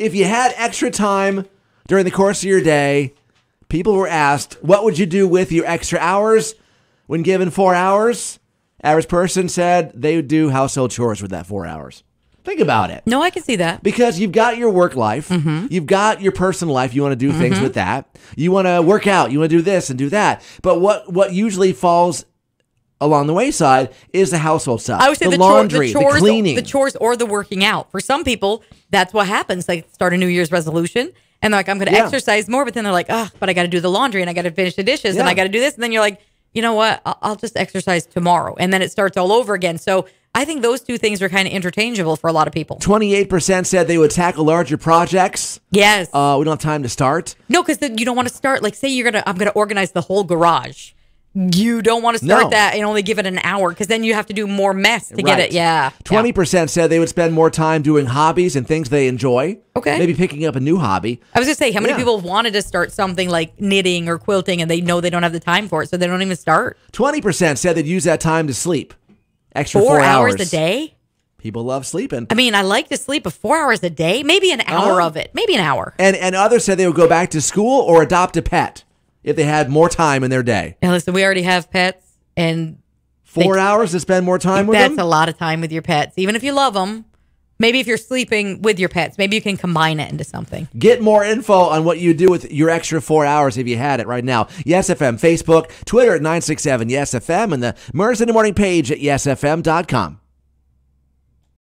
if you had extra time during the course of your day, people were asked, what would you do with your extra hours when given four hours? Average person said they would do household chores with that four hours. Think about it. No, I can see that. Because you've got your work life, Mm-hmm. you've got your personal life. You want to do things with that. You want to work out. You want to do this and do that. But what what usually falls along the wayside is the household stuff. I would say the, the, chore- laundry, the chores, the cleaning. the chores, or the working out. For some people, that's what happens. They start a New Year's resolution, and they're like, "I'm going to Yeah. exercise more," but then they're like, "Ah, but I got to do the laundry, and I got to finish the dishes, and I got to do this," and then you're like, "You know what? I'll, I'll just exercise tomorrow," and then it starts all over again. So I think those two things are kind of interchangeable for a lot of people. Twenty-eight percent said they would tackle larger projects. Yes. Uh, we don't have time to start. No, because you don't want to start. Like, say you're gonna, I'm gonna organize the whole garage. You don't want to start No. that and only give it an hour because then you have to do more mess to get it. Yeah, Twenty Yeah. percent said they would spend more time doing hobbies and things they enjoy. Okay. Maybe picking up a new hobby. I was gonna say, how many Yeah. people wanted to start something like knitting or quilting and they know they don't have the time for it, so they don't even start. Twenty percent said they'd use that time to sleep. Extra Four, four, hours. a day. People love sleeping. I mean, I like to sleep, but four hours a day, maybe an hour Uh-huh. of it, maybe an hour. And and others said they would go back to school or adopt a pet if they had more time in their day. Now, listen, we already have pets, and Four They- hours to spend more time with that's them. That's a lot of time with your pets, even if you love them. Maybe if you're sleeping with your pets, maybe you can combine it into something. Get more info on what you do with your extra four hours if you had it right now. Yes FM, Facebook, Twitter at 967 Yes FM, and the Mercy in the Morning page at yesfm.com.